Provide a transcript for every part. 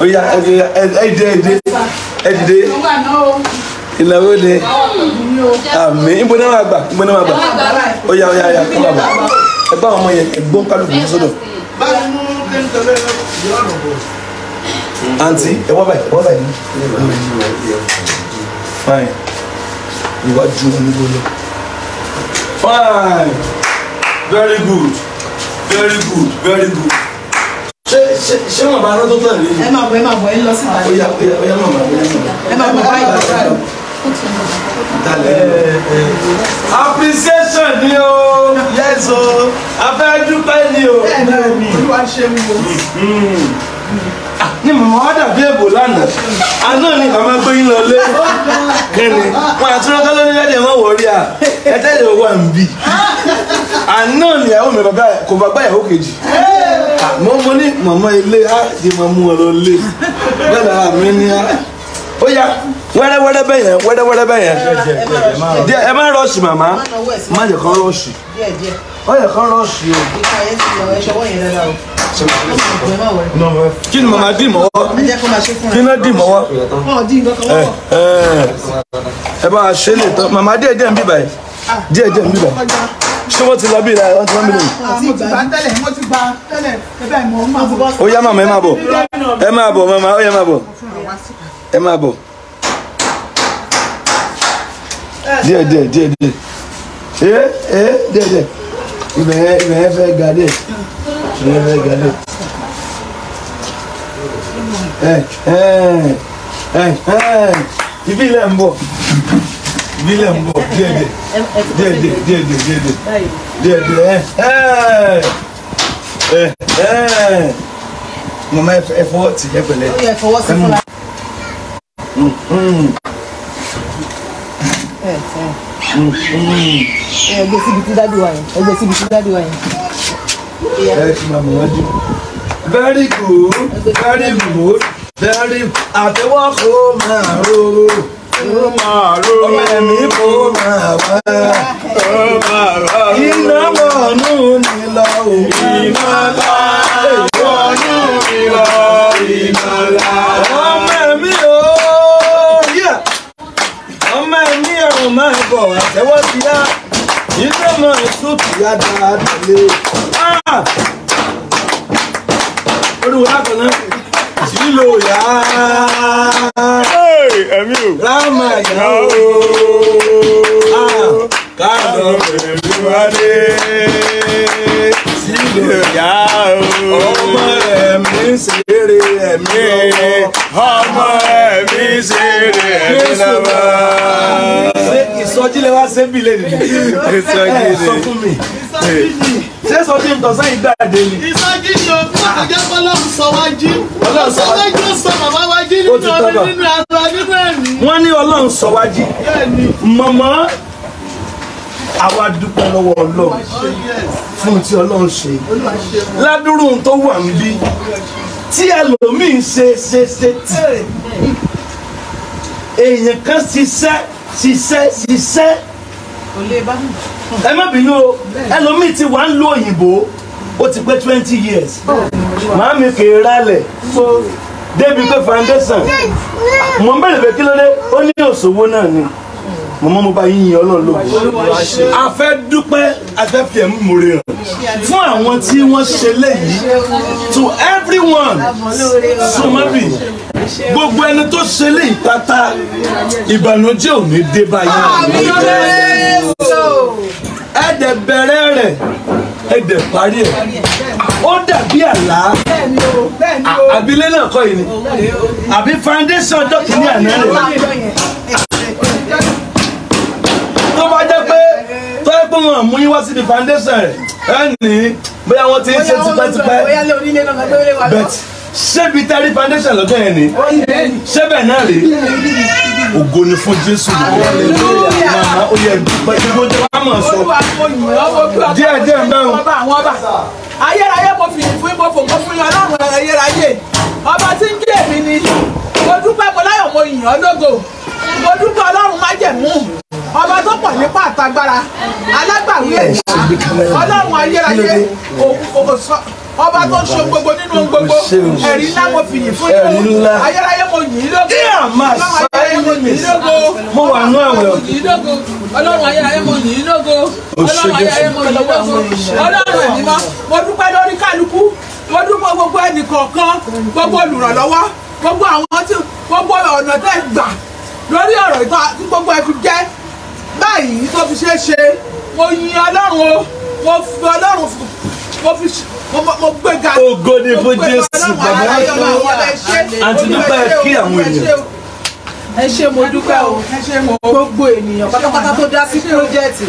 oya ẹ dìde ẹ dìde ẹ dìde. Ìnáwó de àmì ìbò náà wà gbà? Ìbò náà wà gbà? Oya oya oya kọ́ bàbà ẹ bá àwọn ọmọ yẹn ẹgbọ́n kálukú sódò àǹtí ẹ wọ́n báyìí wọ́n báyìí. Fine. Iwájú onígbó lọ. Fine. Very good. Very good. Very good ṣé màmá aná tó tàn lé ẹ máa bọ̀ ẹ máa bọ̀ ẹ lọ síta. ó yá ó yá ó yá màmá ó yá màmá. ẹ máa bọ̀ báyìí lọ appreciation ni o yes o a fẹ́ dúpẹ́ ni o. bẹ́ẹ̀ ni olúwa ṣe ń wo. Hmm ní màmá wa dàbí èbò lánàá. Àná ni màmá gbé yín lọ lé. Kíni wọn àti rọ́kọ́ lórí ẹ̀dẹ̀ wọn à. Ẹ̀tẹ́lẹ̀ wà ń bì. Àná ni ìyàwó mi bàbá kò bá gbá ìyàwó kejì. Mo mo ní màmá ilé á di máa mú ọ lọ lé. Bẹ́ẹ̀ náà mi ní á. Ó yá wẹ́rẹ́wẹ́rẹ́ bẹ́ẹ̀ yẹn wẹ́rẹ́wẹ́rẹ́ bẹ́ẹ̀ yẹn. Díẹ̀ ẹ má rọ̀ọ̀ṣì màmá. Má jẹ̀ kán rọ̀ọ̀ṣì ó yẹ kán rọ̀ọ̀ṣì o kí ni màmá dì mọ́wọ́ kí ni dì mọ́wọ́ eh, eh. ẹ bá a ṣe lè tán. Màmá díẹ̀ díẹ̀ ń bíbà yìí díẹ̀ díẹ̀ ń bíbà ṣé wọ́n ti lọ bí ìlànà tí wọ́n bí lónìí. ó yá màmá ẹ máa bọ̀. Ẹ máa bọ̀ màmá ó yá máa bọ̀. Ẹ máa bọ̀. Díẹ̀ díẹ̀ díẹ̀ díẹ̀. Ẹ ẹ díẹ̀ díẹ̀. Ibẹ̀ yẹn ibẹ̀ yẹn fẹ́ ga díẹ̀ ibi ilẹ̀ ń bọ̀ ibi ilẹ̀ ń bọ̀ díẹ̀díẹ̀ díẹ̀díẹ̀ díẹ̀díẹ̀ díẹ̀díẹ̀ díẹ̀díẹ̀ mama ẹ fọwọ́ tì yẹ pẹ̀lẹ́ ẹ fọwọ́ sí fúnra. ẹ gbé síbi tí dádì wà yẹn ẹ gbé síbi tí dádì wà yẹn ẹ ti máa mọ̀ wájú. very good very good very àtẹwọ́ kó máa ro ọmọ ẹ̀mí kó máa wá. Iná wọnú ni lọ iná lá wọnú ni lọ iná lá ọmọ ẹ̀mí o. Ọmọ ẹ̀mí ọ̀run máa bọ̀ àtẹwọ́ sí yá. Iná máa sókè yá dáadáa lé yá o káàdọ̀ ẹ̀mí wá dé. sílò yá o. ọmọ ẹ̀mí ṣeré ẹ̀mí ọwọ́ ọmọ ẹ̀mí ṣeré ẹ̀mí lọ́wọ́. ṣé ìsọjí lè wá lè nìyí Ìsọjí ẹ ni. sọ fún mi ṣé ìsọjí ń tọ́sán yìí dáadé ni ìsọjí ni o fún àtijọ́ kọ́lọ́mù sọ wá jí. Ọlọ́run sọ wá jí. sọ bàbá wá jí nínú ọdún nínú ara nínú ẹ̀mí wọ́n ní ọlọ́run sọ wá jí. Mọ̀mọ́ àwa dúpẹ́ lọ́wọ́ ọlọ́run fún tí ọlọ́run ṣe. Ládùúrú ohun tó wà ń bí tí ẹlòmíín ṣe ṣe ṣe tì èèyàn kan ṣiṣẹ́ ṣiṣẹ́ ṣiṣẹ́. Kò lè bá mi. Ẹ má bínú o. Ẹlòmíín ti wà ń lo òyìnbó ó ti pé twenty years. Màámi kì í rálẹ̀ débi pé foundation. Mo ń bẹ̀rẹ̀ pé kí ló dé? Ó ní òṣòwò náà ni. Mọ̀mọ́ mo bá yín yin ọlọ́run lóko a fẹ́ dúpẹ́ a fẹ́ fi ẹ̀mú ìmoore hàn. Fún àwọn tí wọ́n ṣe léyìí to everyone sumabi gbogbo ẹni tó ṣe léyìí pátá ìbànújẹ́ ò ní dé báyìí. Ẹ dẹ̀ bẹ̀rẹ̀ rẹ̀ ẹ dẹ̀ parí ẹ̀. Ó dàbí àlá. Àbílẹ̀ náà kọ́ yìí ni? Àbí foundation ọjọ́ kìíní àná rẹ̀ tó bá jẹ́ pé tó yẹ pé wọn mú yín wá síbi foundation rẹ̀ ẹ ní bóyá wọ́n ti ń ṣe tipẹ́tipẹ́. bóyá ṣébi tẹ́rí foundation lọ́jọ́ yẹn ni? Ṣébẹ̀ náà rèé ògo ni fún jésù. Màmá ó yẹ gbogbo tí wọ́n mọ̀ sọ. Díẹ̀ díẹ̀ mẹ́rin ayérayé mo fi fún mo fò mo fún yín ọlọ́run ayérayé. Ọba tí ń jẹ́ èmi ni. Mo dúpẹ́ mo láyọ̀ mo yìn ọ́ lógo. Mo dúpẹ́ ọlọ́run májẹ̀mú. Ọba tó pọ̀ nípa àtagbára alágbàwí ẹ̀dá. Ọlọ́run ayérayé. Òkú ọba tó ń ṣe gbogbo nínú ohun gbogbo ẹ̀rí ńlá mo fìyìn fún Ẹ̀rí ńlá. ayérayé mo yìn ín lógo. Ọlọ́run ayérayé mo yìn ín lógo. Mo wà nú àwẹ̀. yìn ọlọ́run ayérayé mo yìn ín lógo. Ọlọ́run ayérayé mo yìn ín lógo. Ọlọ́run ẹ̀mí mọ́ mo dúpẹ́ lórí kálukú. Mo dúpẹ́ gbogbo ẹnì kọ̀ọ̀kan gbogbo olùrànlọ́wọ́ gbogbo àwọn tí gbogbo ọ̀nà tẹ́ gbà lórí ọ̀rọ̀ ìtọ́ tí gbogbo ẹ fi jẹ́. Báyìí tó fi ṣeé ṣe mo yin ọlọ́run o. Mo fi ọlọ́run mo fi mo- mo- mo gbéga. Ògo ni fún Jésù, bàbá. àwọn ọba ẹ kí àwọn Olúwa ẹ ṣé mo dúpẹ́ o. Gbogbo ènìyàn pátápátá tó dá sí pírójẹ́tì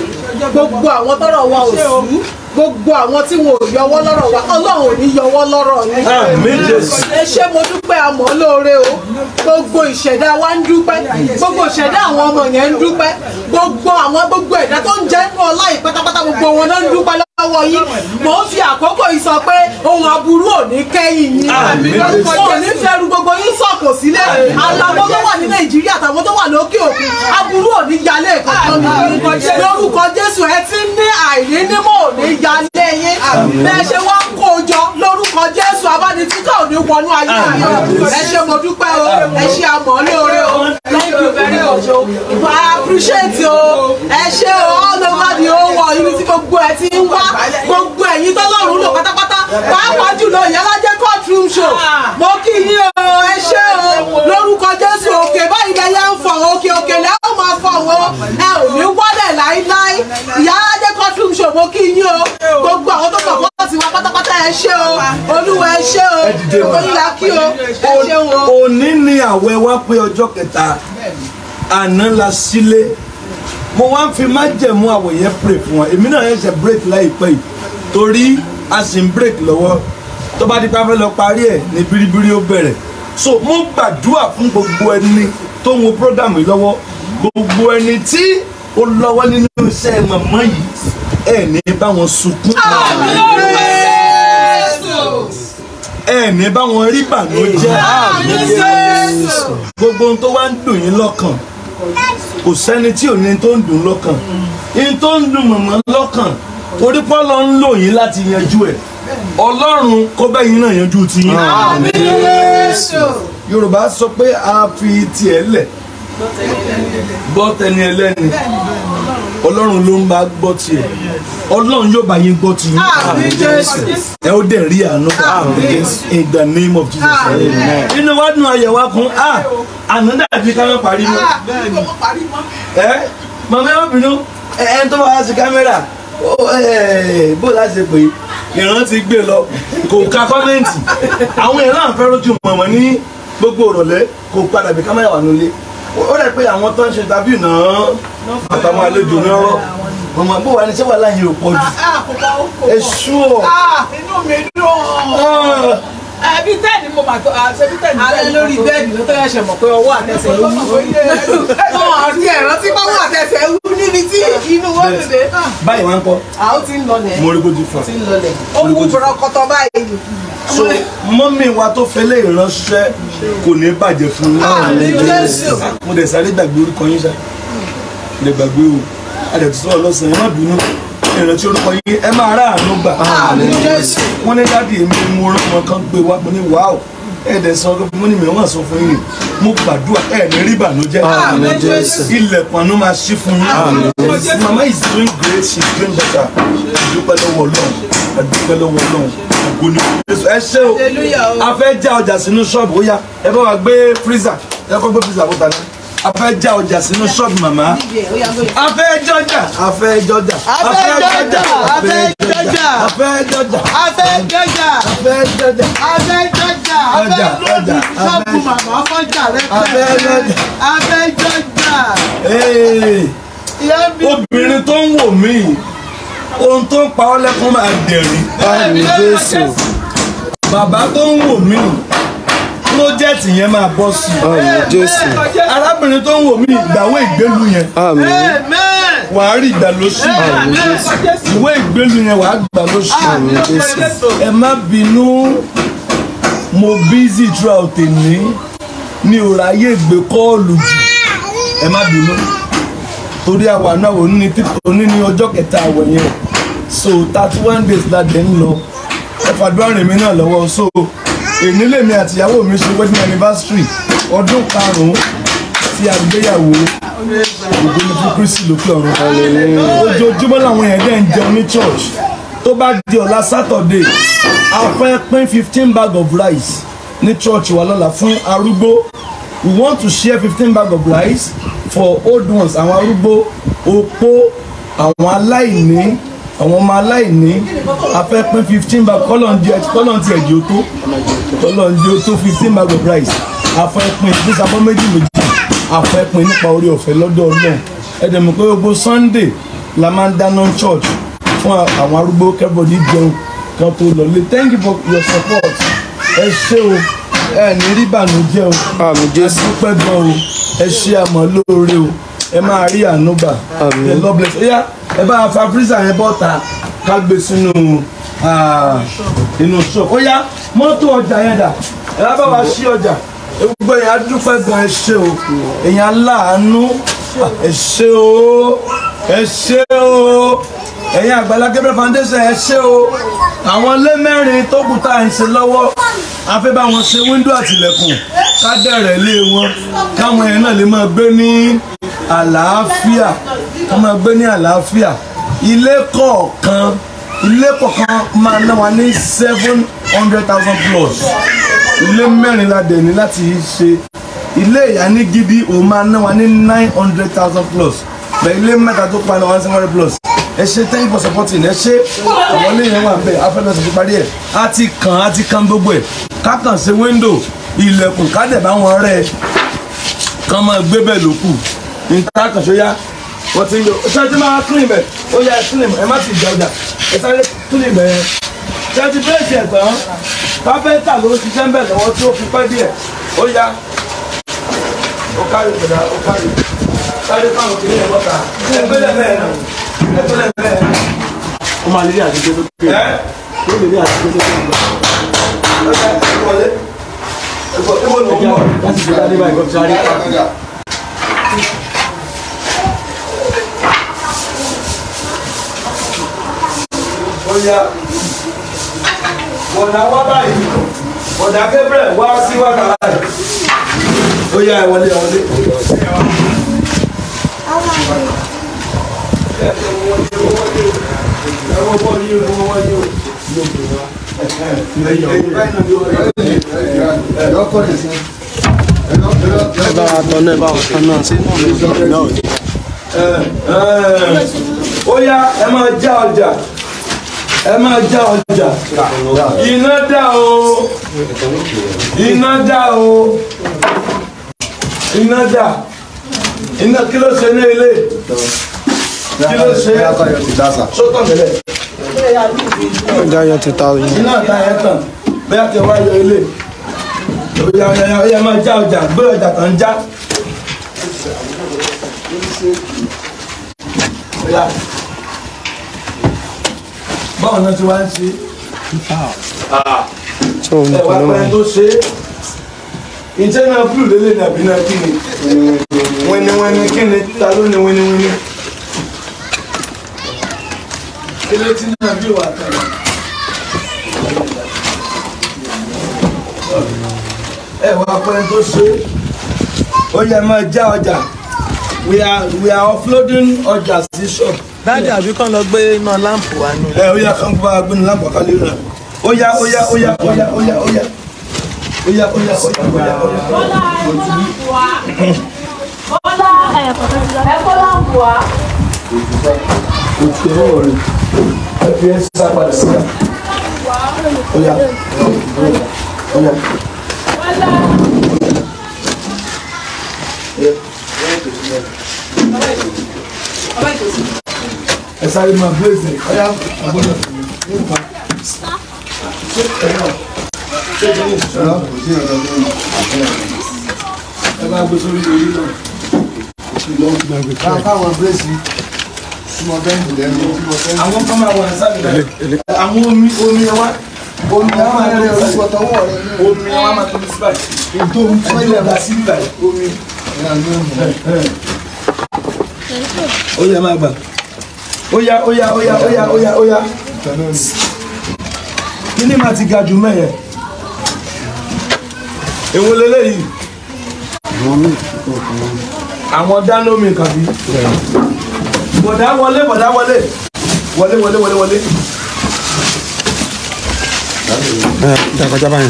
gbogbo. àwọn tọ́rọ̀ wa ò sú gbogbo àwọn tí wọn ò yọwọ́ lọ́rọ̀ wa ọlọ́run ò ní yọwọ́ lọ́rọ̀ yín. Àmín Jésù. ẹ ṣé mo dúpẹ́ àmọ́ lóore o. Gbogbo ìṣẹ̀dá wa ń dúpẹ́ gbogbo ìṣẹ̀dá àwọn ọmọ yẹn ń dúpẹ́ gbogbo àwọn gbogbo ẹ̀dá tó ń jẹ́ nínú ọlá yìí pátápátá gbogbo wọn náà ń dúpẹ́ lọ́wọ́ yín. Mò ń fi àkókò yìí sọ pé ohun aburú ò ní kẹ́yìn yín. Ò ní fẹ́rù gbogbo yín sọ̀kò sílẹ̀. Àtàwọn tó wà ní nàìjíríà àtàwọn tó wà lókè òkun aburú ò ní yálé kankan. Nìyí lórúkọ jésù ẹ ti ní àìní nímọ̀ ò ní yálé yín. Bẹ́ẹ̀ ṣe wá kó o jọ lórúkọ jésù abánitúkọ̀ ò ní wọnú ayé mi o ẹ ṣe mo dúpẹ́ o. Ẹ ṣe àmọ́ lóore o o I appreciate o. Ẹ ṣe o. All over the whole world ibi tí gbogbo ẹ ti ń wá gbogbo ẹ̀yin tọ́lọ́run lò pátápátá. Pàápàá jùlọ ìyálàjẹ́ courtroom show. Mo kí yín o. Ẹ ṣe o. Lórúkọ jésù òkè báyìí lẹ yá ń fọ òkè òkè lẹ ó máa fọ wọn. Ẹ ò ní wálẹ̀ láíláí. Ìyálàjẹ́ courtroom show mo kí yín o. Gbogbo àwọn tó kọ̀ fọ́ ti wá pátápátá ẹ ṣe o. Olúwa ẹ ṣe o. Onílà kí o. Ẹ ṣeun o. òní ni àwẹ̀ wá pé ọjọ́ kẹta àná la sílé. Mo wá ń fi májẹ̀mú àwẹ̀ yẹn pray fún wa. Èmi náà ṣe break láìpẹ́ yìí torí a sì ń break lọ́wọ́. Tó bá di pa fẹ́ lọ parí ẹ̀ ní biribiri ó bẹ̀rẹ̀. So mo gbàdúrà fún gbogbo ẹni tó ń wo program yìí lọ́wọ́. Gbogbo ẹni tí ó lọ́wọ́ nínú iṣẹ́ mọ̀mọ́ yìí ẹ̀ ní bá wọn sunkún. Ẹ̀ ní bá wọn rí bànújẹ́ gbogbo ohun tó wá ń dùn yín lọ́kàn kò sẹ́ni tí ò ní tó ń dùn lọ́kàn. Ní tó ń dùn mọ̀mọ́ lọ́kàn torí pọ́lọ́ ń lò yín láti yanjú ẹ̀. Ọlọ́run kó bẹ́yìn náà yanjú ti yín. Yorùbá sọ pé a fi tiẹ̀ lẹ̀. Gbọ́ tẹni ẹlẹ́ni ọlọ́run ló ń bá gbọ́ tiẹ̀. Ọlọ́run yóò bá yín gbọ́ ti yín ẹ ó dẹ̀ rí àánú. In the name of jesus. Inú wa dùn ayẹ̀ wa kún. Ah àná dàbí ká má parí mọ́. Ẹ màmá ẹ má bínú. Ẹ ẹ tó wá sí kámẹ́rà. Bó láti pé ìran ti gbé lọ. Kò ka kọ́mẹ́ǹtì. Àwọn fẹ́ rojú mọ̀mọ́ ní gbogbo òrọ̀lẹ́ kò padà bí kámẹ́rà wà nílé ó rẹ̀ pé àwọn tó ń ṣe tàbí náà àtàwọn àlejò ní ọ̀rọ̀ mọ̀mọ́ bó wà ní sẹ́wà láyé ò pọ̀ jù? Ẹ ṣú ọ̀ inú mi dùn ẹbí tẹ́ẹ̀nì mo mà tó àṣẹbí tẹ́ẹ̀nì alẹ́ lórí bẹ́ẹ̀dì ló tó yẹ ṣe mọ̀ pé ọwọ́ àtẹsẹ̀ wú. Ọ̀ àti ẹ̀rọ tí pọ́wọ́ àtẹsẹ̀ wú níbi tí inú wọn ti dé. báyìí wá ń kọ́ À ó ti ń lọlẹ̀. mo rí bó ti fà ti ń lọlẹ̀. Ó wú bọ̀rọ̀kọ̀tọ̀ báyìí. so mọ́mí wa tó fẹ́lẹ́ ìránṣẹ́ kò ní bàjẹ́ fún yín. Àmín Jésù. mo dẹ̀ sáré gbàgbé orúkọ yín ṣá lè gbàgbé o a dẹ̀ tún sọ̀rọ̀ lọ́sàn-án ẹ má bínú ìrántí orúkọ yín ẹ máa rà àánú gbà. Wọ́n ní dáàdi ni mo rán wọn kan gbé wá. Mo ní wàá ẹ dẹ̀ sọ pé mo ní mi wọ́n sọ fún yín. Mo gbàdúrà ẹ ní rí ìbànújẹ́. Ilẹ̀kùn àánú máa ṣí fún yín. Mama is doing great she is doing better. Dúpẹ́ lọ́wọ́ ọlọ́run dúpẹ́ lọ́wọ́ ọlọ́run. Ògo ni Jésù. Ẹ ṣé o. a fẹ́ já ọjà sínú ṣọ́ọ̀bù ó yá. Ẹ bá wa gbé freezer. Ẹ kọ́ gbé freezer bó ta ní a fẹ́ já ọjà sínú ṣọ́ọ̀bù màmá a fẹ́ jọjà a fẹ́ jọjà a fẹ́ jọjà a fẹ́ jọjà a fẹ́ jọjà a fẹ́ jọjà a fẹ́ jọjà a fẹ́ jọjà a fẹ́ a ṣọ́ọ̀bù màmá fọ́jà rẹpẹtẹ jọjà. a fẹ́ jọjà obìnrin tó ń wò mí ohun tó ń pa ọ́ lẹ́kún máa Jésù. bàbá tó ń wò mí pírójẹ́tì yẹn máa bọ́ sí. I arábìnrin tó ń wò mí ìgbàwé ìgbélu yẹn. Amen. wàá rí ìgbà lóṣù. Ìwé ìgbélu yẹn wàá gbà lóṣù. Ẹ má bínú. Mo bízì throughout èmi mi ò ráyè gbé kọ́ọ̀lù jù. Ẹ má bínú. Torí àwa náà òní ní ní ọjọ́ kẹta àwọ̀ yẹn. So thirty one days la dẹ̀ ń lọ. Ẹ fàdúrà rìn mí náà lọ́wọ́. So èní lèmi àtìyàwó mi ṣe wedding anniversary ọdún karùn-ún tí a gbéyàwó. Ògo ni fún kristi lókè ọ̀run ojoojúmọ́ làwọn èèyàn dẹ̀ ń jẹun ní church. Tó bá di ọ̀la saturday a fẹ́ pín fifteen bag of rice ní church wa lọ́la fún arúgbó. We want to share fifteen bag of rice for old ones àwọn arúgbó opó àwọn aláìní àwọn ọmọ aláìní. A fẹ́ pín fifteen bag. Kọ́lọ̀ ń di kọ́lọ̀ ń ti ẹ̀jẹ̀ ó tó di ó tó fifteen bag of rice ní sábọ́ méjì méjì. A fẹ́ pín nípa orí ọ̀fẹ́ lọ́dọ̀ ọlọ́run. Ẹ̀dẹ̀ mọ̀ pé gbogbo sunday la máa ń dáná church fún àwọn arúgbó kẹ́bọ̀dì jẹun kan tó lọ lé. Thank you for your support. Ẹ ṣé o. Ẹ ní rí bànújẹ́ o. Àmín Jésù. dúpẹ́ gan o. Ẹ ṣe àmọ́ lóore o. Ẹ máa rí ànúbà ẹ lọ bless. Ó yá ẹ bá fa freezer yẹn bọ́ta ká gbé sínú inú shop. Ó yá mọ́tò ọjà yẹn dà. Ẹ wa ṣí ọjà. Gbogbo yẹn adúpẹ́ gan ẹ ṣe o. Èèyàn aláàánú ẹ ṣe o. Ẹ ṣe o. Ẹ̀yin Àgbàlá Gabriel foundation ẹ ṣe o. Àwọn ilé mẹ́rin tó kù tá à ń ṣe lọ́wọ́ a fẹ́ bá wọn ṣe wíńdò àtìlẹ̀kùn ká dẹ̀rẹ̀ wọn káwọn yẹn náà lè máa gbé ní àlàáfíà ká máa gbé ní àlàáfíà. Ilé kọ̀ọ̀kan ilé kọ̀ọ̀kan máa ná wa ní seven hundred thousand plus. Ilé mẹ́rin la dẹ̀ ní láti ṣe. Ilé ìyá ní gidi òun máa ná wa ní nine hundred thousand plus. Bẹ́ẹ̀ ilé mẹ́ta tó pa ní one seven hundred plus. Ẹ ṣe thank for supporting. Ẹ ṣe àwọn ilé yẹn wà bẹ́ẹ̀. Afẹ́lẹ́ ti parí ẹ̀. A ti kàn á ti kàn gbogbo ẹ̀. Ká kàn ṣe window ilẹ̀kùn ká dẹ̀ bá wọn rẹ̀ kàn máa gbé bẹ́ẹ̀ ló kù níta kàn ṣó yá wọ́n ti ń lo ti máa clean bẹ̀ ó yá ẹ clean ẹ má ti jẹ ọjà. Ẹ sáré clean bẹ̀ yẹn ti bẹ́ẹ̀sì ẹ̀ tán? Kápẹ́ńtà ló ń ṣiṣẹ́ ń bẹ̀ lọ́wọ́ tí ó fi pẹ́ díẹ̀. Ó yá. Ó kárí ìgbà ó kárí. Sáré fáwọn kìnìún ẹ̀ bọ́ta. Ẹgbẹ́lẹ̀ bẹ́ẹ̀ náà? Ẹgbẹ́lẹ̀ bẹ́ẹ̀ náà. ó máa lè rí àtijọ́ tó ẹ́? Ó lè rí àtijọ́ tó kéde ọjà ìwọlé ẹ̀gbọ́n ń bọ̀. bóyá bọ̀dà wá báyìí bọ̀dà Gabriel wá sí wákàlá yìí bóyá ẹ wọlé wọlé. Ẹ bá a tọ́ náà bá a tọ́ náà sí náà lọ́wọ́. Ó yá ẹ máa já ọjà ẹ máa já ọjà. Iná dá o. Iná dá o. Iná dá. Iná kí ló ṣe ní ilé? Kí ló ṣe? Sótàn tẹ́lẹ̀. Ọjà yẹn ti ta yìí. iná ta ẹ̀ tàn bẹ́ẹ̀ tẹ wá yọ ilé. Ó yá ó yá ó yá máa já ọjà. Gbé ọjà tán já. Yá. Báwo náà ti wá ń ṣe? Òun ẹ wá pẹ́ tó ṣe é. Ǹjẹ́ náà búlù lélẹ̀ nàbí náà kí ni? Wíníwíní kí ni? Ta ló ní wíníwíní ilé tí náà bí wà tán. Ẹ wá pẹ́ tó ṣe é. Ó yẹ máa já ọjà. We are we are offloading ọjà sí shop dáàdì àbí kàn lọ gbé iná láǹpù wa nù. ẹ ó yá kán bá a gbénu lápò kálí rẹ ó yá ó yá ó yá ó yá ó yá ó yá ó yá ó yá ó yá ó yá ó yá. òtún ọwọ́ rẹ̀ ẹ fi ẹ́ sá padà sí à. ó yá ó yá ẹ sáré máa blaze ẹ ọyá àgbọdọ ní ìpa ṣé ẹyọ ṣé ẹyọ ṣọlá kò sí ọ̀dọ̀ lórí ẹ bá gbé sórí orí náà ìlọ káwọn blaze súnmọ́ bẹ́ẹ̀ni lẹ́nu. Àwọn kan máa wà sáré. Àwọn omi omi ẹwà omi ẹwà máa tẹ̀lé orúkọ tọwọ́ rẹ. Omi ẹwà máa tẹ̀lé sí báyìí. Ètò omi tí wọ́n yẹ wá sí báyìí. Omi. ó yẹ máa gbà ó yá ó yá ó yá ó yá ó yá ó yá kíní máa ti ga jù mẹ́yẹ èwo leléyìí àwọn dánlómi kàbí? Bọ̀dá wọlé bọ̀dá wọlé. Wọlé wọlé wọlé wọlé. Ẹ ẹ kọjá báyìí.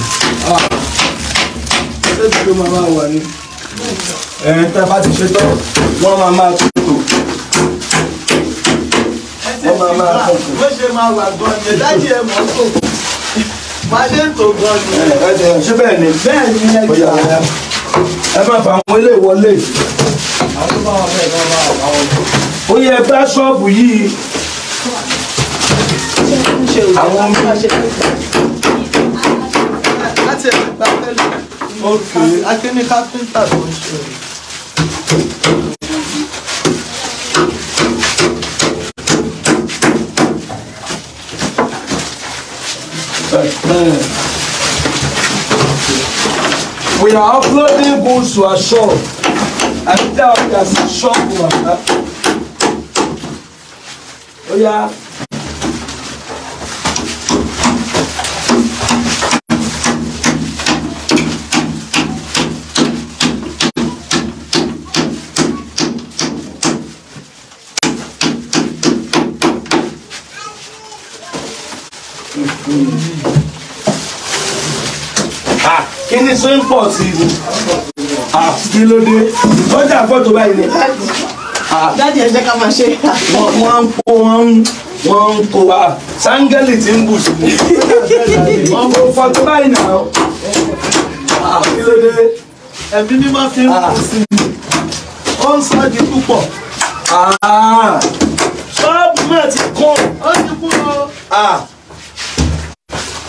ṣé ló máa wà ní ẹ̀ tẹ́ bá ti ṣe tán wọ́n máa máa tutù wọ́n máa máa tutù. bó ṣe máa wà gan ni dájú ẹ mọ̀ tó. Máa ṣe ń tó gan ni. ṣé bẹ́ẹ̀ ni? Bẹ́ẹ̀ ni ẹ gbà ẹ má fà àwọn ilé ìwọlé. Ó yẹ bá ṣọ́ọ̀bù yìí. Àwọn mi. Láti ẹ̀ gba pẹ́lú. Akíní kápẹ́ńtà tó ń ṣe. We are uploading goods to our shop. And tell us a shop waka ó yá ah kí ni. Swing pọ̀ sí i ah kí ló dé? Ọjà gbọ́dọ̀ báyìí ni. Dáàdì ẹ jẹ́ ká máa ṣe. wọ́n ń kó wọ́n ń wọ́n ń kó wa sángẹ́lì tí ń bù i wọ́n kó fọ́tò báyìí náà ah kí ló dé? Ẹ̀mí ni máa fi ń kú sí. I ó ń sọ di púpọ̀. ah ṣọ́ọ̀bù náà ti kún. Ó ti kú lọ. ah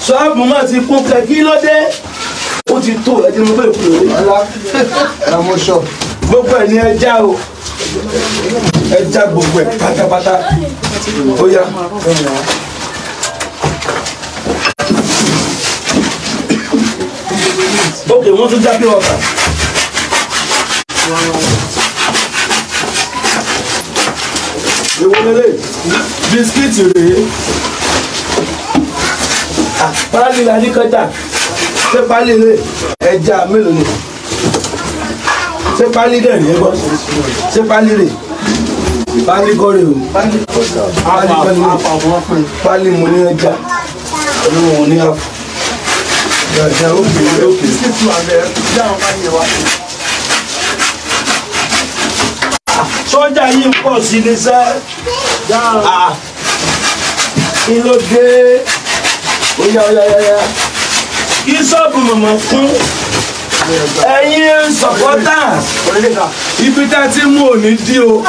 ṣọ́ọ̀bù náà ti kún kẹ́. Kí ló dé ó ti tó ẹni mo fẹ́ kú lórí ọlá àmọ́ṣọ. gbogbo ẹ̀ ní ẹja o ẹja gbogbo ẹ̀ pátápátá ó yá. ókè wọ́n tún já pé ọ̀tà. èwo lélẹ̀ bisikíìtì rèé Ah, pálí la ní kọjá ṣé pálí lè ẹja mélòó ni? Ṣé pálí dẹ̀ ní ẹgbọ́n ṣé pálí rè? Pálí kọ́ rè o. Pálí kọ́ ni pálí mo ní ẹja. Ní wọn ní àpò ẹja ó gbé. bisikíìtì wà bẹ́ẹ̀ bí àwọn máa ń yẹ wá. sọ́jà yìí ń pọ̀ sí ní sẹ́. Ah, kí ló dé? Ó yá ó yá ó yá kí sọ́ọ̀bù mọ̀mọ́ fún. Ẹ̀yin supporters ibi tá a ti mú òní dí o.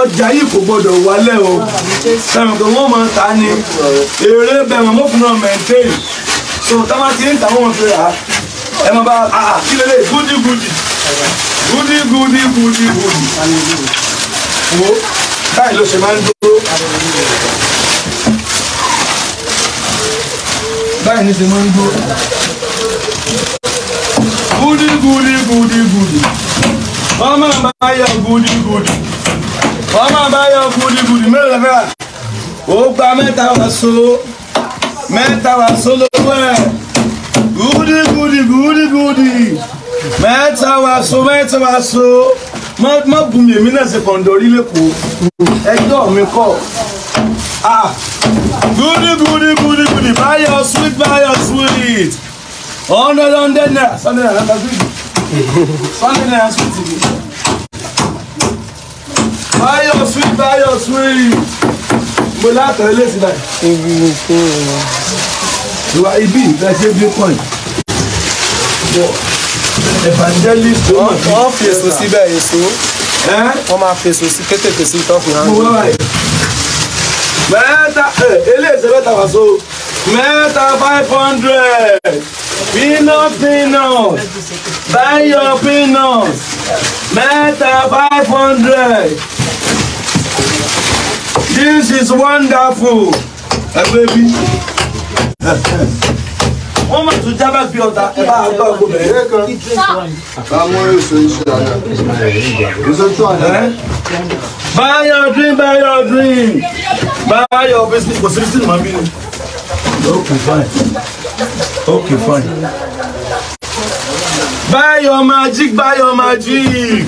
Ọjà yìí kò gbọdọ̀ wálẹ̀ o. Sẹ́wọ̀n kò wọ́n máa ta ni. Èrè bẹ̀ wọ́n mọ̀fún náà maintain. So táwọn ti ń ta wọ́n fi rà á. Ẹ máa bá a kí lélẹ̀? Gúdí gúdí gúdí gúdí gúdí gúdí wo báyìí ló ṣe máa ń dúró báyìí ní ṣe máa ń dúró gúdí gúdí gúdí gúdí. Wọ́n máa bá yọ gúdí gúdí. Wọ́n máa bá yọ gúdí gúdí. Mélòó lẹ́fẹ̀ẹ́ ó gba mẹ́ta wá so mẹ́ta wá so lówó ẹ̀. Gúdí gúdí gúdí gúdí. Mẹ́ta wá so mẹ́ta wá so má má bù mí èmi náà ṣe kọ̀ǹdọ̀rí lẹ́kọ̀ọ́ ẹjọ́ mi kọ́ ah. Gúdí gúdí gúdí gúdí buy your sweet buy your sweet. Hundred hundred naira. Sunday naira náà sweet sunday naira sweet ni buy your sweet buy your sweet. Mo látọ̀ ilé sí báyìí. Ìwà ibi ìfẹ́ ṣe bí point. Evangelist wọ́n fi èso síbẹ̀ èso. Wọ́n máa fi èso sí kéékèèké sí tó fi hàn mo wá báyìí mẹ́ta ẹ̀ eléyìí mẹ́ta wá so. Mẹ́ta five hundred. Peanut peanut. Buy your peanut. Mẹ́ta five hundred. This is wonderful. Bí wọ́n máa tún jábá gbé ọ̀tá ẹ bá a gbọ́ ọgbọ́n bẹ̀rẹ̀. Àwọn èso iṣẹ́ àná. Èso tó àná. Buy your drink, buy your drink. Buy your business. Kò sí máa ń bí ni. okay fine okay fine. báyọ̀ magic báyọ̀ magic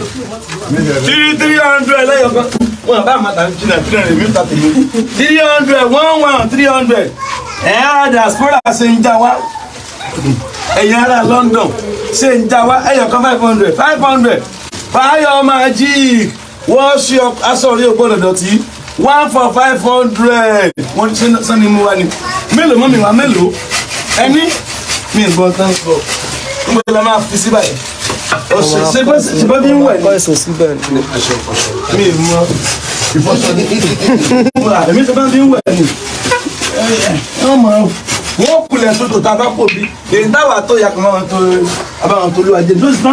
three three hundred lẹ́yọ̀ kan wọn bá àmàtà jìnnà three hundred mi ta tèmi three hundred one one three hundred ẹ̀ á diaspora ṣe ń já wa ẹ̀yin ará London ṣe ń já wa ẹ̀yọ̀ kan five hundred five hundred báyọ̀ magic worship aṣọ orí ògbọ́dọ̀ dọ̀tí one for five hundred wọ́n ṣe sani mú wa ni mélòó mọ́ mi wá mélòó ẹni mi ì gbọ́ tán sọ níbo la máa fi sí báyìí ọ̀sẹ̀ ṣe bá ṣe bá bí ń wẹ̀ ni. mi ì mọ ìfọ̀sọ̀ ní èmi ṣe bá bí ń wẹ̀ ni wọ́n mọ̀ wọ́n kulẹ̀ sódò tá bá pò bí èyí táwa tó yà kàn máa tó abáwọn tó lù wájú lóṣù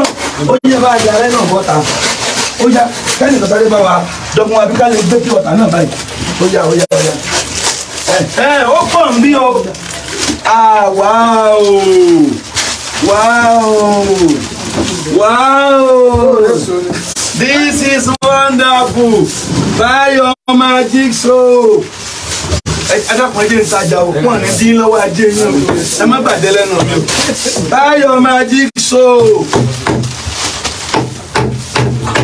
ó yẹ bá di alẹ́ náà bọ́ta. Ó yá kẹ́ni tó sáré bá wa dọ́gbọ́n wa bí ká lè gbé kí ọ̀tá náà báyìí. Ó yá ó yá ó yá. ẹ ẹ ó pọ̀ ń bí o. Ah wow wow wow this is wonderful. Buy your magic soap ẹ dákun ẹ jẹ́ ìtajà o. Pọ̀ ní dín lọ́wọ́ ajé yín o. Ẹ má bàjẹ́ lẹ́nu mi o. Buy your magic soap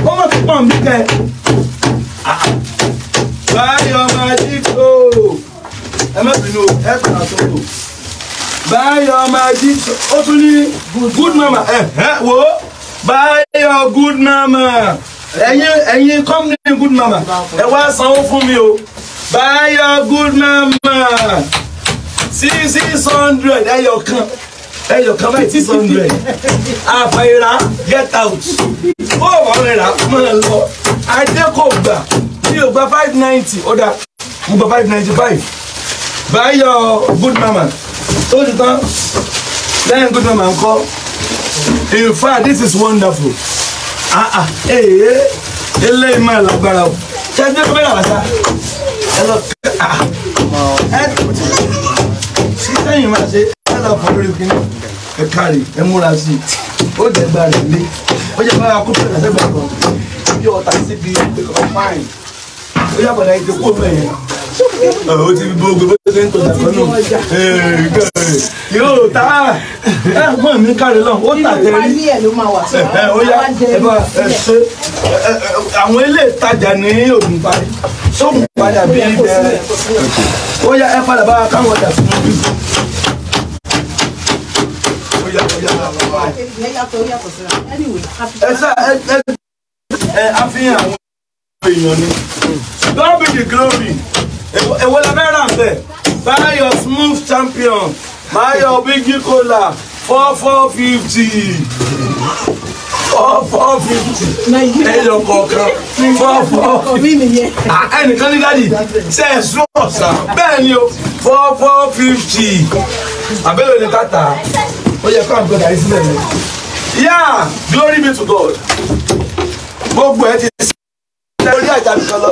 ó mọ̀ tó pọ̀ bí kẹ́ báyọ̀ magic soap ẹ má bínú ẹ kàn án tó báyọ̀ magic soap ó tún ní good mama. Ẹ ẹ wo? Báyọ̀ good mama. Ẹ̀yin ẹ̀yin company good mama. Ẹ wá sanwó fún mi o báyọ̀ good mama six six hundred ẹyọ kan ẹyọ kan báyìí six hundred. Àfàìrà get out. Ó wà rẹ̀ rà máa lọ. Ajé kò gbà bí o gba five ninety. Dà mo gba five ninety five báyọ̀ good mama tó ti tán. Lẹ́yìn good mama ńkọ́? In fact this is wonderful. Ah ah ee eléyìí máa lágbára o ṣe ẹgbẹ́ kọ́ wá sá? Ẹ lọ. Ah. Ẹ sí sẹ́yìn máa ṣe? Ẹ lọ fọ lórí kíní. Ẹ kárí ẹ múra sí ó jẹ gba rẹ lé. Ó jẹ báwa kó pẹ̀lú ẹsẹ̀ gbàgbọ́ bí ọ̀tá síbi ìgbẹ́kọ̀ fáìn ó yà bọ̀dá ètò kó bẹ̀yẹn ó ti gbogbo bó ṣe ń tọ́jà náà. Yóò tá ẹ gbọ́n mi kárí lọ ó tà tẹ́rí ẹ̀ ó yá ẹ bá ẹ ṣe. Àwọn ilé ìtajà ní ògùn parí sóògùn padà bí ibẹ̀. ó yá ẹ padà bá káwọn ọjà síra anyway ẹ sá ẹ ẹ àfihàn àwọn èèyàn ni. God be the glory Èwo- la fẹ́ rà bẹ́ẹ̀ buy your smooth champion. Buy your bigi cola four four fifty. Four four fifty. Ẹyọ kọ̀ọ̀kan. Four four Ah, ẹnìkan ní dáàdi ṣe é sún ọ̀sán bẹ́ẹ̀ ni o. Four four fifty. Àbẹ̀lẹ̀ ní kàtà ó yẹ kó àgbẹ̀dà yìí sílẹ̀ ní. yá glory be to God. Gbogbo ẹ ti ṣe. Orí àjà mi kan lọ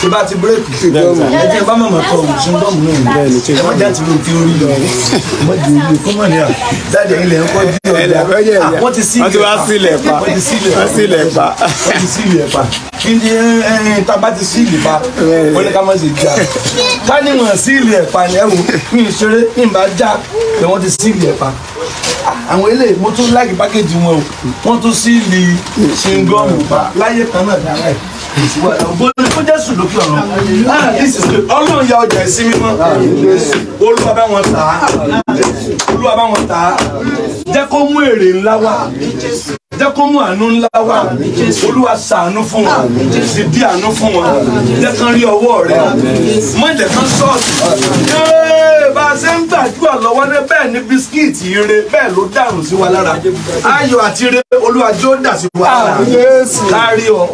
tí bá ti bírèkì ẹ jẹ́ bá mọ̀mọ́ ọ̀hún ṣe ń gbọ́mù náà ni ẹ má já ti lu ti orí lọ. Mọ́ di orí fún mọ̀ ní à. Jáde ilẹ̀ ń kọ́ di ọ̀dà. Wọ́n ti sí sílẹ̀ pa. wọ́n ti Wọ́n sílẹ̀ pa. wọ́n ti sílẹ̀ pa. Ní ẹ tá a bá ti sílẹ̀ pa wọ́n ní ká má ṣe já ká ní wọ́n sílẹ̀ pa ni ẹ wò mí ìṣeré ní ìbá já pé wọ́n ti sílẹ̀ pa. Àwọn eléyìí mo tún láàgì pákéjì wọn o. Wọ́n tún sílẹ̀ ṣingọ́ọ̀mù pa. Láyé kan náà dára ẹ̀ ògbóni kó jésù this is good. ọlọ́run ya ọjà ìsinmi mọ́ olúwa bá wọn tà á olúwa bá wọn tà á jẹ́ kó mú èrè ńlá wá jẹ́ kó mú àánú ńlá wá olúwa ṣàánú fún wọn sì di àánú fún wọn jẹ́ kán rí ọwọ́ rẹ má jẹ́ kán ṣọ́ọ̀tì yéé bá a ṣe ń gbàdúrà lọ́wọ́ ní bẹ́ẹ̀ ni bisikíìtì ire bẹ́ẹ̀ ló dàrú sí wa lára. Ayọ̀ àti ire olúwa jó dà sí wa lára. Kárí ọ.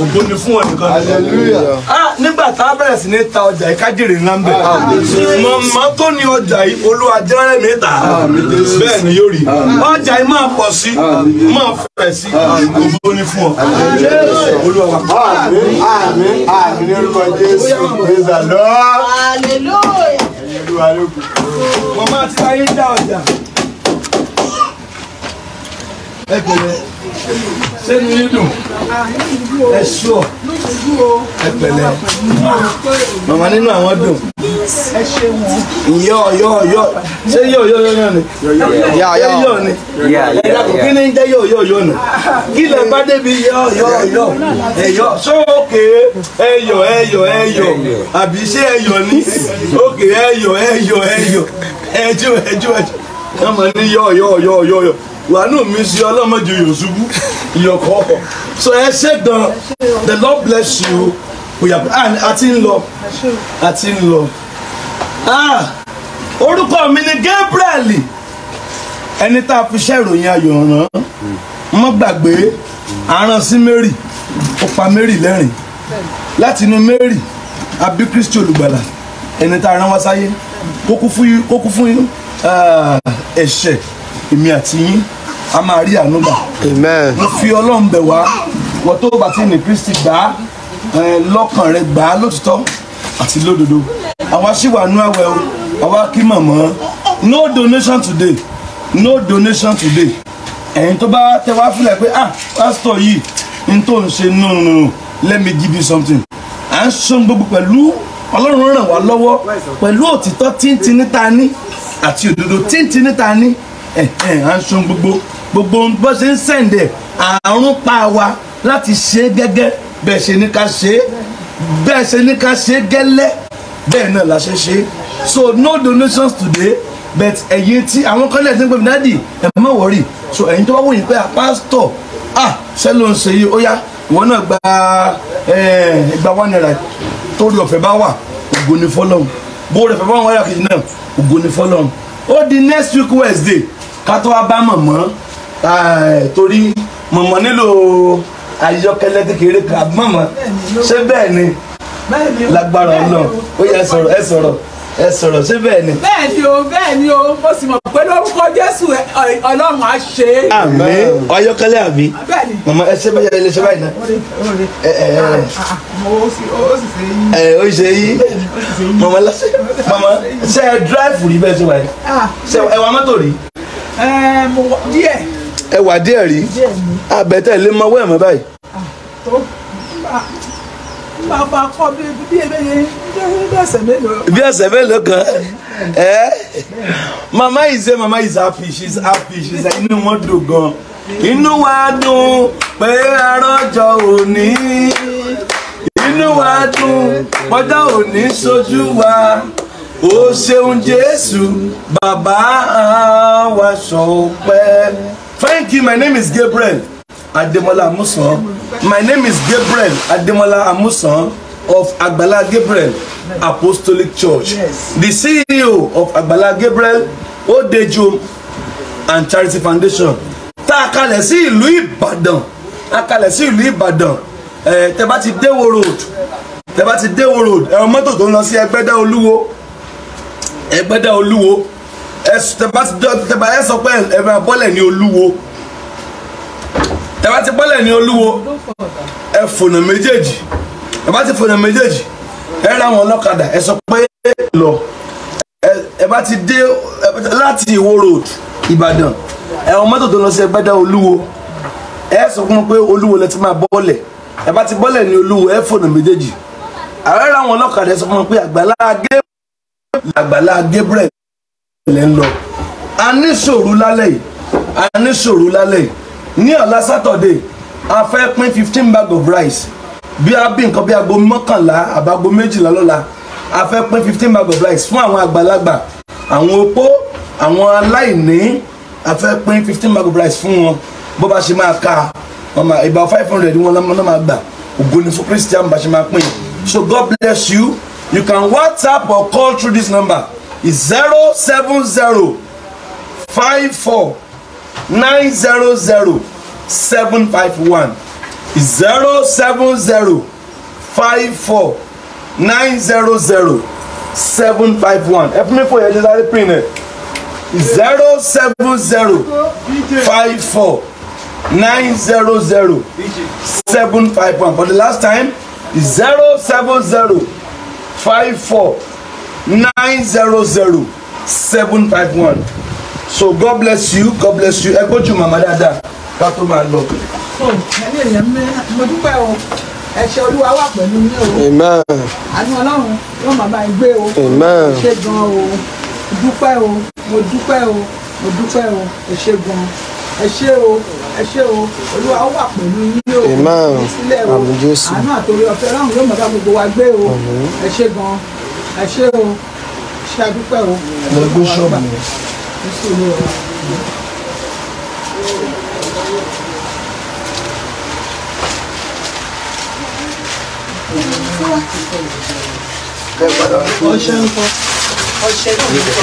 Ògo ni fún ọ nìkan. Hallelujah. Ah, nígbà tá a bẹ̀rẹ̀ sí ní ta ọjà yìí kájèrè ńlá ń bẹ̀. mọ̀mọ́ tó ní ọjà yìí olúwa jẹ́rẹ́ mi ta. Bẹ́ẹ̀ ni yóò rí. Ọjà yìí máa pọ̀ sí máa fẹ̀ sí. Ògo ni fún ọ. olúwa wa. Àmín, àmín, àmín. Ní orúkọ Jésù. Praise the Lord. hallelujah. Olúwa ló kù. mọ̀mọ́ àti ayé ń dá ọjà. Ẹ pẹ̀lẹ́. Sẹ́nu yín dùn? Ẹ ṣọ́ ẹ pẹ̀lẹ́. Mọ̀mọ́ nínú àwọn dùn. Yọ yọ yọ. Ṣé yọ yọ yọ yọ ni? Yá. yọ ni? Dàpọ̀ kí ni ń jẹ́ yọ yọ yọ ni? Kí lè bá débi yọ yọ yọ? Ẹ yọ. Sókè ẹ yọ ẹ yọ ẹ yọ? Àbí ṣé ẹ yọ ni? Òkè ẹ yọ ẹ yọ ẹ yọ. Ẹjọ ẹjọ ẹjọ ọmọ ní yọ yọ yọ yọ yọ wàánù mi sí ọlọ́mọdé ṣubú ìyọkọ̀ so ẹ ṣe gan. The lord bless you. We are ah, ń lọ. A ti ń lọ. Ah orúkọ mi ni Gabriel. Ẹni tá a fi ṣe ìròyìn ayọ̀ ràn mọ́ gbàgbé. Aràn sí Mary. Ó pa Mary lẹ́rìn láti inú Mary abí Kristi olùgbàlà. Ẹni tá a rán wá sáyé. Kó kú fún ah, ẹ̀ṣẹ̀ èmi àti yín a máa rí àánú gbà. Amen. mo fi ọlọ́run bẹ̀ wá. Wọ́n tó bá ti ní kristi gbà á lọ́kàn rẹ gbà á lótìtọ́ àti lódodo. Àwa sì wà nú àwẹ̀ o. Àwa kí mọ̀mọ́ no donation today. No donation today. Ẹ̀yin tó bá tẹ wá fílẹ̀ pé ah pásítọ̀ yìí n tó ń ṣe no no no let me give you something. À ń ṣe gbogbo pẹ̀lú ọlọ́run ràn wá lọ́wọ́ pẹ̀lú òtítọ́ tíntìn níta ní àti òdodo tíntìn níta ní ẹ̀ ẹ̀ à ń ṣe gbogbo gbogbo bó ṣe ń sẹ̀ǹdẹ̀ àrùn pa wa láti ṣe é gẹ́gẹ́. Bẹ́ẹ̀ ṣe ní ká ṣe é. Bẹ́ẹ̀ ṣe ní ká ṣe é gẹ́lẹ́. Bẹ́ẹ̀ náà la ṣe ṣe so no donations today but ẹ̀yin tí àwọn ń pè mí dádì ẹ̀ má wọ̀rì so ẹ̀yin tó bá wòye pé ah pásítọ̀ ah ṣé ló ń ṣe yìí? Ó yá ìwọ náà gba ẹgbà one naira. Torí ọ̀fẹ́ bá wà ògo ni fọlọ́run. Bó rẹ̀ fẹ́ bá wọn wáyà kejì náà ògo ni fọlọ́run. Ó di next week Wednesday ká tó wá bá mọ̀mọ́ torí mọ̀mọ́ nílò ayọ́kẹ́lẹ́ kékeré kan mọ̀mọ́? Ṣé bẹ́ẹ̀ ni? Lágbára ọlọ́run. ó yẹ ẹ sọ̀rọ̀ ẹ sọ̀rọ̀ ẹ sọ̀rọ̀. Ṣé bẹ́ẹ̀ ni. bẹ́ẹ̀ ni o bẹ́ẹ̀ ni o. Mo sì mọ̀ pé lórúkọ Jésù Ọlọ́run á ṣe é. Àmín. Ayọ́kẹ́lẹ́ àbí? Mọ̀mọ́ ẹ ṣe bẹ́ẹ̀ ẹ ṣe báyìí náà. Ẹ ẹ ẹ. Ó ṣe yí. mọ̀mọ́ lọ́sẹ̀ mọ̀mọ́ ṣe ẹ dráìfù rí bẹ́ẹ̀ ṣe wáyé Ah, ṣe ẹ wà mọ́tò rí. ẹ, mo wọ- díẹ̀ ẹ wà díẹ̀ rí abẹ́tẹ̀ lè mọ wẹ́ẹ̀ mọ́ báyìí. tó bá bá kọ́ bí ẹsẹ̀ mélòó. kan ẹ mama yìí say mama is happy she is happy she is inú wọn dùn gan inú wa dùn pé arọ́jọ òní inú wa dùn pọ́jọ́ òní sojú wa ó ṣeun jésù bàbá wa ṣọpẹ́. Thank you my name is gabriel ademola amusan. My name is gabriel ademola amusan of agbala gabriel apostolic church. The ceo of agbala gabriel odejo and charity foundation. Tá a kalẹ̀ sí ìlú ìbàdàn. A kalẹ̀ sí ìlú ìbàdàn. Tẹ́ bá ti déwo road tẹ́ bá ti déwo road ẹ̀rọ mọ́tò tó ń lọ sí ẹgbẹ́dá olúwo. Ẹgbẹ́dá olúwo ẹ s- tẹ́ bá ti dọ́ tẹ́ bá ẹ sọ pé ẹ máa bọ́lẹ̀ olúwo. Tẹ́ bá ti bọ́lẹ̀ ní olúwo ẹ fònà méjèèjì. Ẹ bá ti fònà méjèèjì ẹ ra wọn lọ́kadà ẹ sọ pé lọ. Ẹ- bá ti dé láti ìwó road ìbàdàn ẹ̀wọ̀n mọ́tò tó lọ sí ẹgbẹ́dá olúwo. Ẹ sọ fún wọn pé olúwo lẹ ti máa bọ́lẹ̀. Ẹ bá ti bọ́lẹ̀ ní olúwo ẹ fònà méjèèjì. Àwọn ra wọn lọ́kadà ẹ sọ fún wọn pé àgbàlá gé àgbàlá Gabriel lẹ́ ń lọ. A ní ṣòro lálẹ́ yìí. A ní ṣòro lálẹ́ yìí. Ní ọ̀la Saturday a fẹ́ pín fifteen bag of rice. Bí a bí nǹkan bí aago mọ́kànlá àbágo méjìlá lọ́la a fẹ́ pín fifteen bag of rice fún àwọn àgbàlagbà àwọn opó àwọn aláìní. A fẹ́ pín fifteen bag of rice fún wọn. Bó bá ṣe máa ka máa ìbá five hundred wọn lọ́mọ máa gbà. Ògo ni fún Christian bá ṣe máa pín. So God bless you. You can WhatsApp or call through this number zero seven zero five four nine zero zero seven five one. zero seven zero five four nine zero zero seven five one. Ẹ fún mi fún yẹn ní sáré pin ẹ zero seven zero five four nine zero zero seven five one. For the last time zero seven zero five four nine zero zero seven five one. So god bless you god bless you. Ẹ gbójú màmá dáadáa ká tó máa lọ. ẹni èèyàn mi mo dúpẹ́ o. Ẹ̀ṣẹ̀ olúwa wà pẹ̀lú yín o. Amen. Àánú ọlọ́run yóò máa bá gbé o. Ṣé gan o. Mo dúpẹ́ o mo dúpẹ́ o mo dúpẹ́ o. Ẹ ṣé gan. Ẹ ṣé o ẹ ṣé o. Olúwa wà pẹ̀lú yín o. Amen. Fi sílẹ̀ o. Àánú àtòrí ọ̀fẹ́ ọlọ́run yóò máa bá gbogbo wa gbé o. Ẹ ṣé gan ẹ ṣé o. Ṣé a dúpẹ́ o? Lọ gbé ṣọ́ọ̀bù yẹn. Ọṣẹ ń kọ ọṣẹ náà ń kọ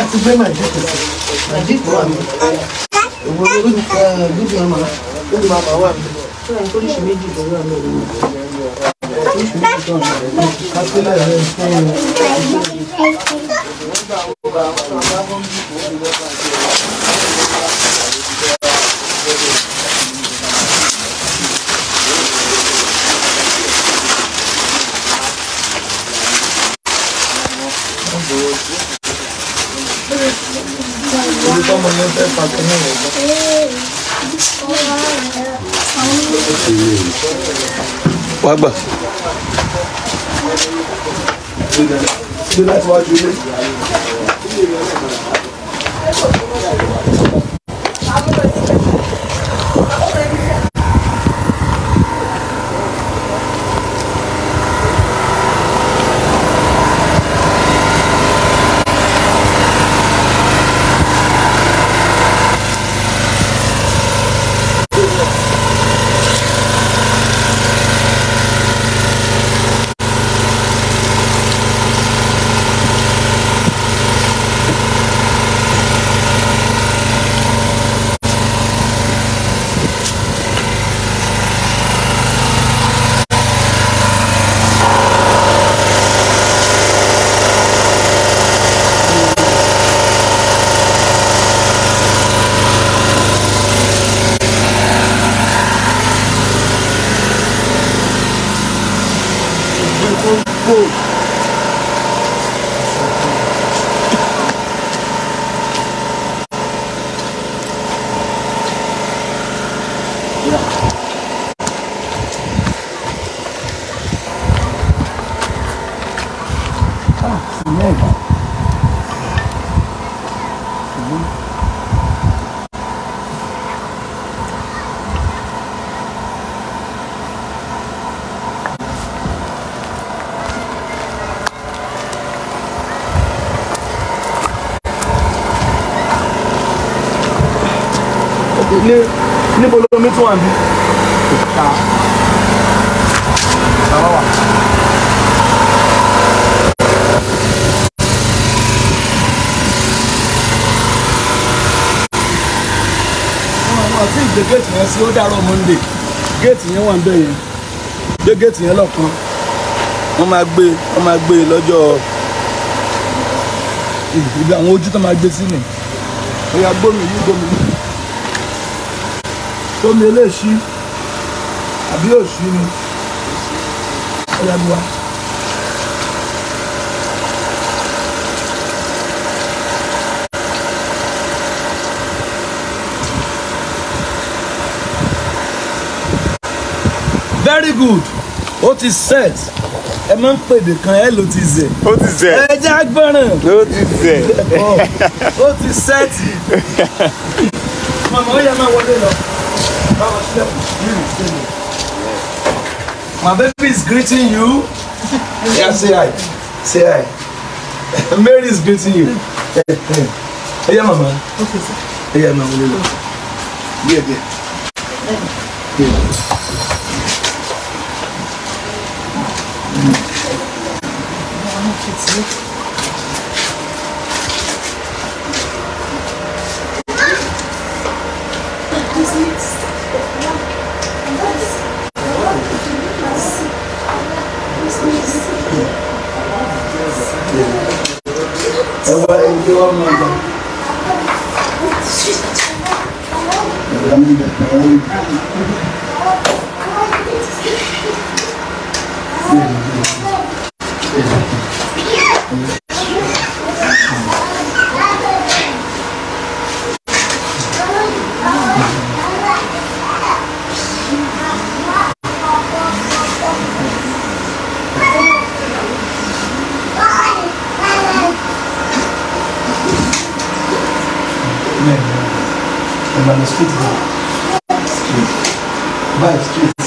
àti gbé màjíkù màjíkù wà mí lórí gbígbé ọmọ lórí màmá wà mí oríṣi méjì tó wà mí oríṣi méjì tó wà mí kápẹ́lẹ̀ rẹ̀ fún orí tọ́mọ yẹn fẹ́ pàtó náà rẹ̀ wá gbà ṣe láti wájú ilé. ilé tún wà bí. àti ìgbé géètì yẹn sí ó dàrọ̀ monday. Géètì yẹn wà ń bẹ̀ yẹn. Gbé géètì yẹn lọ́kàn wọ́n máa gbé wọ́n máa gbé lọ́jọ́ ibi àwọn ojú tó máa gbé sí ni. Ó yá gbómi yí gbómi yí tómi eléṣí àbí òṣí ni? Ọ̀yàgbọ́n. very good. Ó ti set. Ẹ máa ń pèdè kan ẹ ló ti zẹ. Ó ti zẹ. Ẹ jẹ agbọràn ó ti zẹ. Ó ti set. Mama, ó yẹ máa wọlé lọ. My baby is greeting you. yeah, say hi. Say hi. Mary is greeting you. yeah, mama. Okay, sir. Yeah, mama. Yeah, yeah. Yeah. Mm. excuse-moi. Bah, excuse-moi.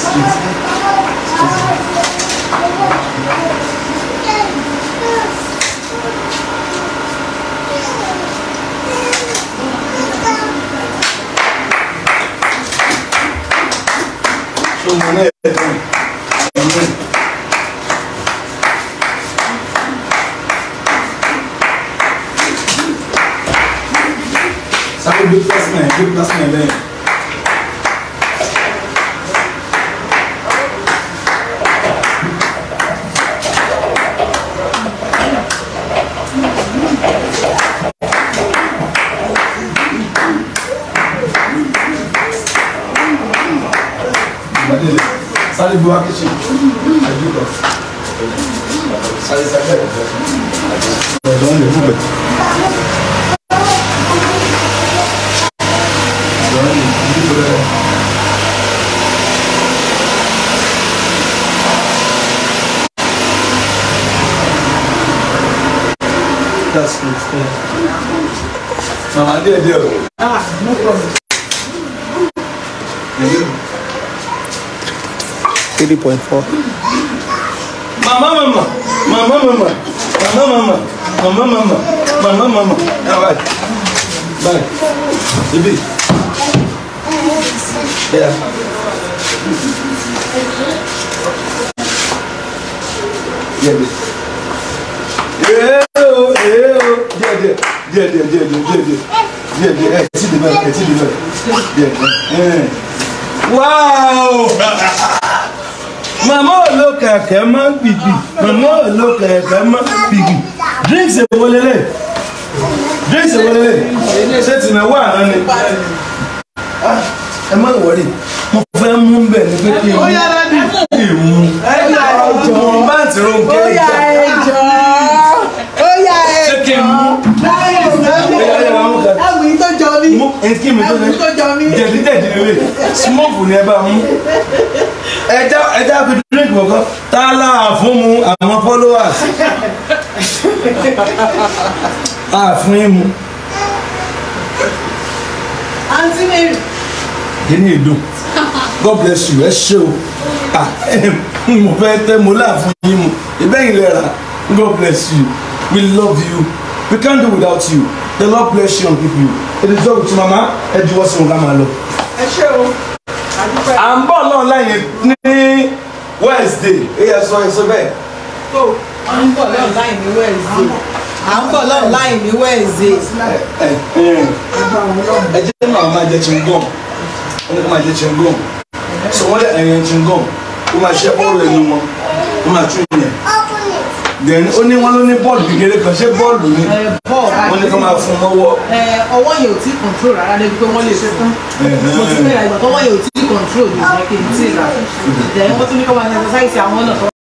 That's good. Yeah. Mama, díẹ̀ díẹ̀ o. ah no problem. three point four. Mama, mama, mama, mama, mama, mama, mama, mama, mama, mama. Now, bye. Bye. Baby. Yeah. Yeah, babe. Yeah, oh, yeah, oh. Yeah, yeah, yeah, yeah, yeah, yeah, yeah. Yeah, yeah, hey, see the bell, hey, see the bell. Yeah, yeah. Wow! Mama Oloka Kema Bigi. Mama Oloka Kema Bigi. Drinks a wolele. Drinks a wolele. Ṣé ti na wá àná ni? Ẹ má wọrí mo fẹ́ mú bẹ̀ ní pé kí n mú. Kí n mú. Mo bá ti ro nǹkan ẹja ṣé kí n mú? mú kí mi tó mí. jẹ̀díjẹ̀dí lélẹ̀ smoke ni ẹ bá mú. Ẹja ẹja fi drink kọ̀ọ̀kan. Tá a láà fún mu àwọn followers? Yín mu. Àǹtí mary. Kí ni èdò god bless you ẹ ṣe o ah mo fẹ́ tẹ́ mo láà fún yín mu ìbẹ́yìn lẹ́ra god bless you we love you we can't do without you the lord bless you and keep you well with you mama ẹ juwọ́ sí wọn ká máa lọ. ẹ ṣé o. àdúpẹ́. à ń bọ̀ náà láyé ní wednesday èyí sọ èso bẹ́ẹ̀. tó à ń bọ̀ lọ́ọ̀ láì ní wẹ́ẹ̀zì. à ń bọ̀ lọ́ọ̀ láì ní wẹ́ẹ̀zì. ẹ ẹ ẹ jẹ́ náà máa jẹ chingom wọ́n máa jẹ chingom so wọ́n lé ẹ̀yẹ chingom kó máa ṣe bọ́ọ̀lù ẹnu wọn. Kó máa tún yẹn. Then ó ní wọn ló ní bọ́ọ̀lù kékeré kan. Ṣé bọ́ọ̀lù ni? Bọ̀ wọ́n ní kó máa fún mọ́wọ́ ẹ ọwọ́ yẹn ò tí control rárá débi pé wọ́n lè ṣe tán. Mo ti fẹ́ ra ìgbà tọwọ́ yẹn ò tí control ní ìjẹ́ kí n tí ì rà then wọ́n tún ní kó máa exercise àwọn náà